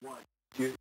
One, two,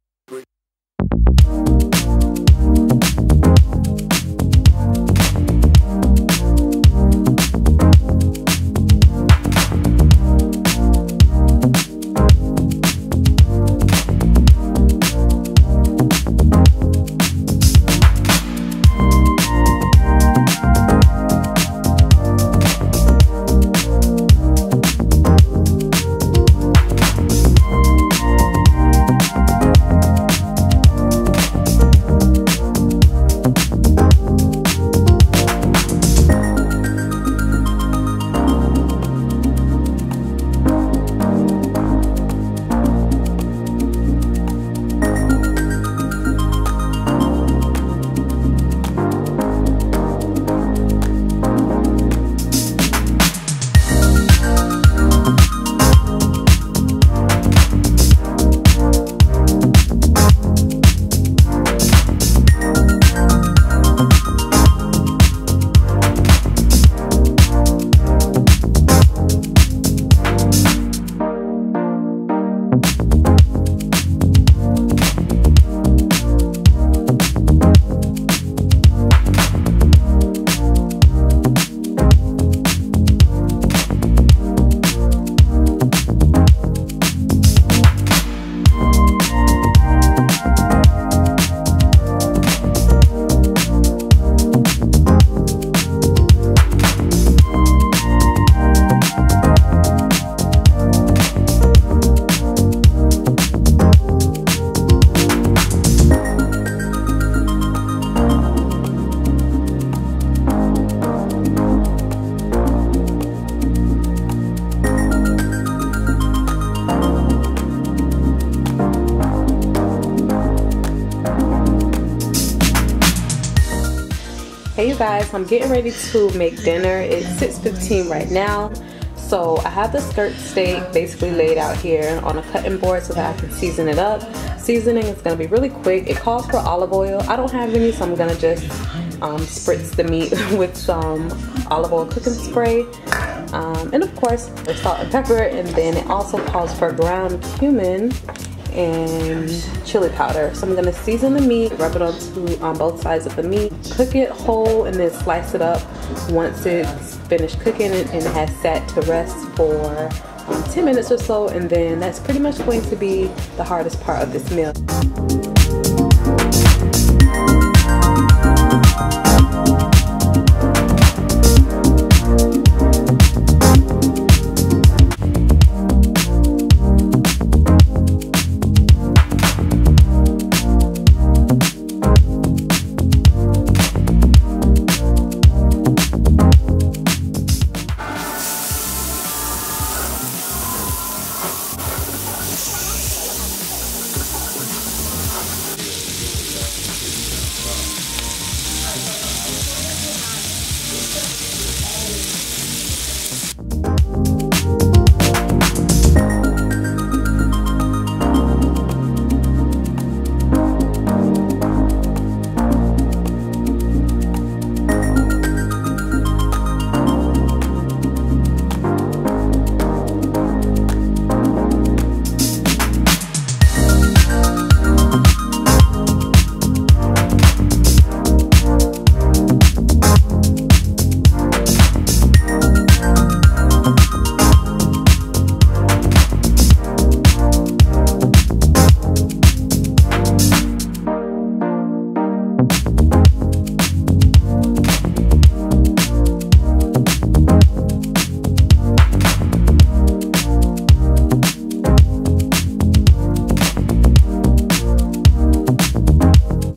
Hey you guys, I'm getting ready to make dinner. It's 6.15 right now. So I have the skirt steak basically laid out here on a cutting board so that I can season it up. Seasoning is gonna be really quick. It calls for olive oil. I don't have any, so I'm gonna just um, spritz the meat with some olive oil cooking spray. Um, and of course, salt and pepper. And then it also calls for ground cumin and chili powder. So I'm gonna season the meat, rub it onto on both sides of the meat, cook it whole, and then slice it up once it's finished cooking and it has sat to rest for um, 10 minutes or so. And then that's pretty much going to be the hardest part of this meal.